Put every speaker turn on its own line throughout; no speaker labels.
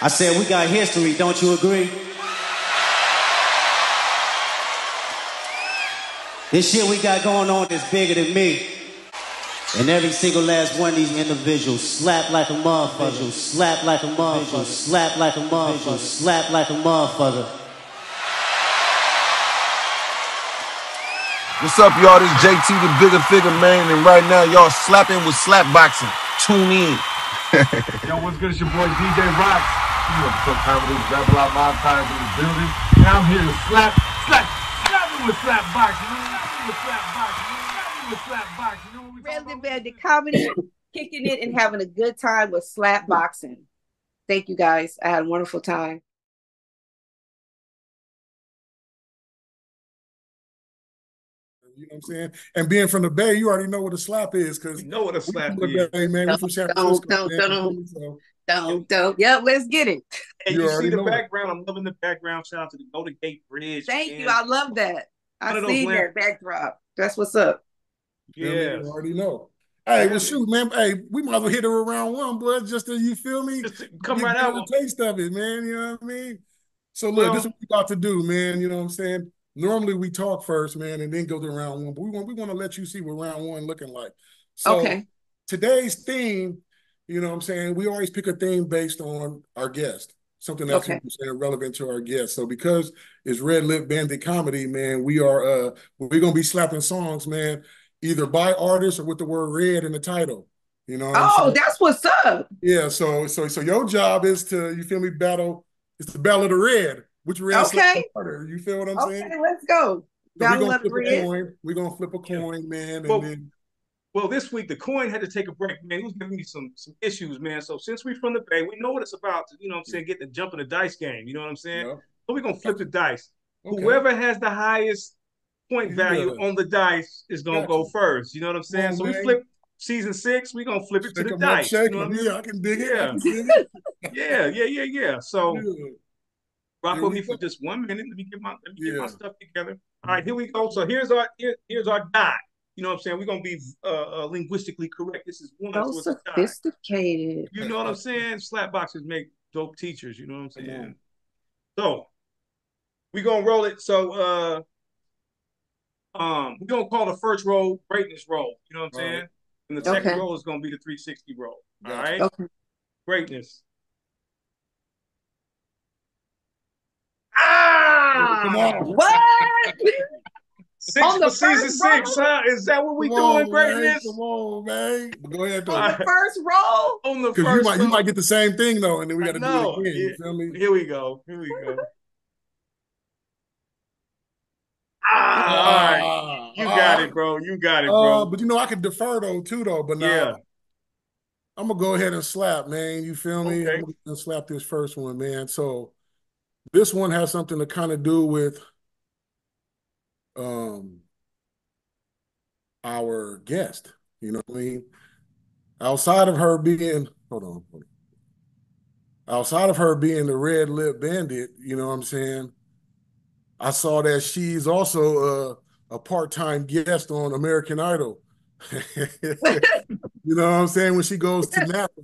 I said, we got history, don't you agree? This shit we got going on is bigger than me. And every single last one of these individuals slap like a motherfucker, slap like a motherfucker, slap like a motherfucker, slap like a motherfucker.
What's up, y'all? This JT, the bigger figure man, and right now y'all slapping with slap boxing. Tune in.
Yo, what's good? It's your boy DJ Rocks. You know, some time with this Rebel Out Mob Tires in the building. And I'm here to slap, slap, slap me with slap boxing. Slap me with slap boxing. Slap me with slap boxing. You know what we talking
Red? Bandit comedy, kicking it and having a good time with slap boxing. Thank you guys. I had a wonderful time.
You know what I'm saying? And being from the Bay, you already know what a slap is because
You know what a slap
from the
is.
Bay, man. We from San
Don't,
Francisco.
don't,
man.
don't.
So,
Don't, don't. Yep, let's get it.
And
You
you, see the
know it.
background. I'm loving the background. Shout out to the Golden Gate Bridge.
Thank
man.
you. I love that. I
see of those
that backdrop. That's what's up.
you, know I?
Yeah.
You already know. Hey, well, shoot, man. Hey, we might as well hit her around one, boy. Just to, you feel me?
Just come
Get-
right
get
out.
a taste of it, man. You know what I mean? So look,
Well-
this is what we about to do, man. You know what I'm saying? Normally we talk first, man, and then go to round one. But we want we want to let you see what round one looking like. So
okay.
today's theme, you know what I'm saying? We always pick a theme based on our guest, something that's
Okay.
saying, relevant to our guest. So because it's Red Lip Bandit Comedy, man, we are uh we're gonna be slapping songs, man, either by artists or with the word red in the title. You know what I'm
Oh, that's what's up.
Yeah, so so so your job is to, you feel me, battle, it's the battle of the red. Which red
Okay.
harder? You feel what I'm
Okay,
saying?
let's go.
So we're gonna
of the
flip a coin. We're gonna flip a coin, man, and
Well,
then
Well, this week the coin had to take a break, man. It was giving me some some issues, man. So since we're from the Bay, we know what it's about. To, you know what I'm saying? Get the jump in the dice game. You know what I'm saying?
yeah.
So we're gonna flip the dice.
Okay.
Whoever has the highest point value
Yeah.
on the dice is gonna
Gotcha.
go first. You know what I'm saying?
on,
so we
man.
flip season six. We're gonna flip it to
Shake
the
'em up,
dice.
shake
You know
'em.
what I mean?
Yeah, I can dig it. Can dig it.
Yeah, yeah, yeah, yeah. So
Yeah.
rock
Here
with
we
me for just one minute. Let me get my let me get my stuff together. All right, here we go. So here's our here, here's our die. You know what I'm saying? We're gonna be uh, uh linguistically correct. This is one,
So
so it's
sophisticated.
You know what I'm saying? Slap boxers make dope teachers. You know what I'm saying?
on.
So we gonna roll it. So uh, um, we're gonna call the first roll greatness roll. You know what I'm
All
saying?
right.
And the second
Okay.
roll is gonna be the 360 roll. All right.
Okay.
greatness.
Come
Ah,
on.
What?
six
On the
for season
first
six,
roll?
huh? Is that what we
Come
doing?
on,
Greatness
Man. Come on, man. Go ahead, though.
On the first roll?
on the
Because
first
you might you might get the same thing though, and then we got to do it again. You feel me?
Here we go. Here we go. Ah, all right.
Ah,
You got it, bro. You got it,
Uh,
bro.
but you know I could defer though too though. But now
Yeah.
I'm gonna go ahead and slap, man. You feel me?
Okay.
I'm gonna slap this first one, man. So this one has something to kind of do with um our guest. You know what I mean? Outside of her being, hold on, hold on. Outside of her being the red lip bandit, you know what I'm saying? I saw that she's also a, a part-time guest on American Idol. you know what I'm saying? When she goes to Napa.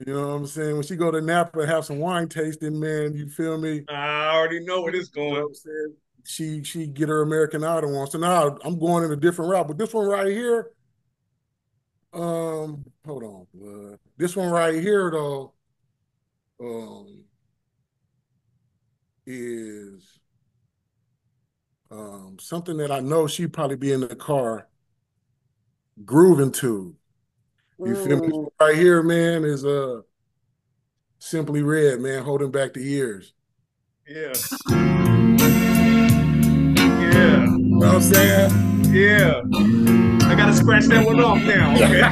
You know what I'm saying? When she go to Napa and have some wine tasting, man, you feel me?
I already know where this
You know
going.
I'm? She she get her American Idol on. So now I'm going in a different route. But this one right here, um, hold on. Uh, this one right here though, um, is um something that I know she'd probably be in the car grooving to. You feel me?
Mm.
Right here, man, is uh simply red, man, holding back the years.
Yeah. Yeah.
You know what I'm saying?
Yeah. I gotta scratch that one off now. Okay.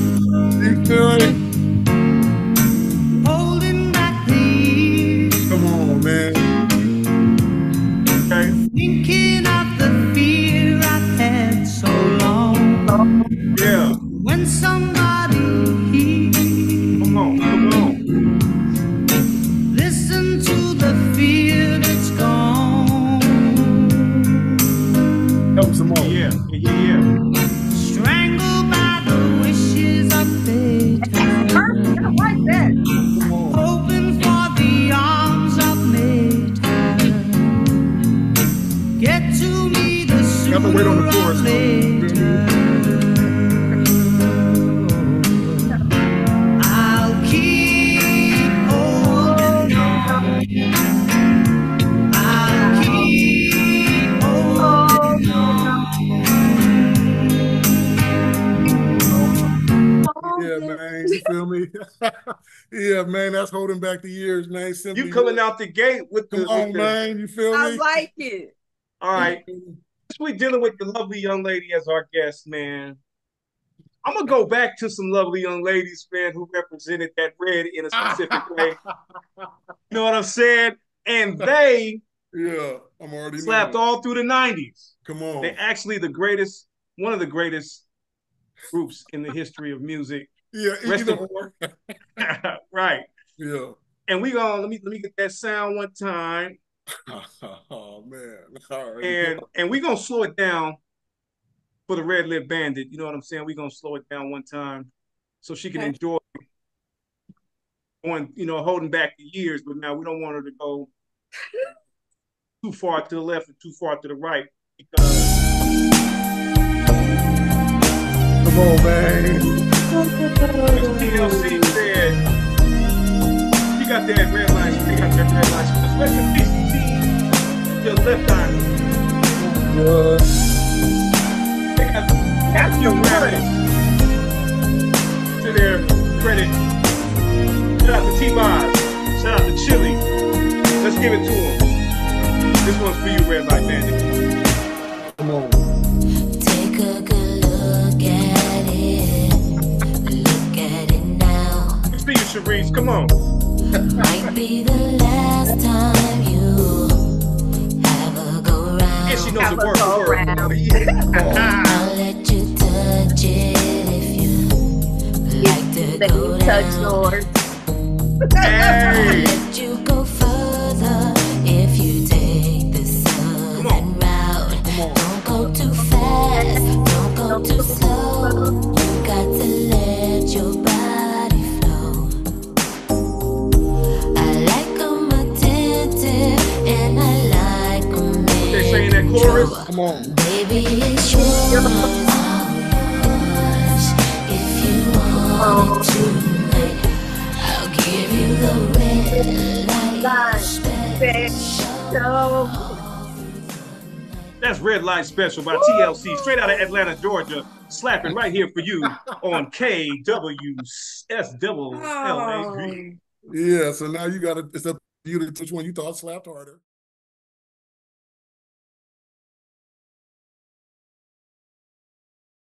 You feel me?
Holding back the years,
Come on, man.
okay.
Yeah,
yeah,
yeah. Strangled by
the wishes of fate.
Open for the arms of Get
to me
the sooner Got
the on the. yeah, man, that's holding back the years, man. Simply
You coming out the gate with the,
Come on,
with
man. You feel me?
I like it.
all right. Mm-hmm. We're dealing with the lovely young lady as our guest, man. I'm gonna go back to some lovely young ladies, man, who represented that red in a specific way. You know what I'm saying? And they
Yeah, I'm already
slapped
knowing.
all through the 90s.
Come on.
They're actually the greatest, one of the greatest groups in the history of music.
Yeah, either
in-
or.
right.
Yeah.
And we gonna let me let me get that sound one time.
oh man. All right.
and and we gonna slow it down for the red lip bandit. You know what I'm saying? we gonna slow it down one time so she can
Okay.
enjoy on, you know, holding back the years, but now we don't want her to go too far to the left and too far to the right because
Come on, man.
TLC said she got that red line, she got that red line. Rest in peace, T. Your left to their credit. Shout out to T-Boz. Shout out to Chili. Let's give it to them. This one's for you, Red Light Bandit.
Come on.
Take a
on.
Might be the last time you have a go round.
Yeah, she knows
Have
the
a
word
go
for word.
round.
I'll let you touch it if you like to go
me touch yours.
Hey. That's Red Light Special by TLC, straight out of Atlanta, Georgia, slapping right here for you on KWSWLAP.
Yeah, so now you got to, it's up to you to which one you thought slapped harder.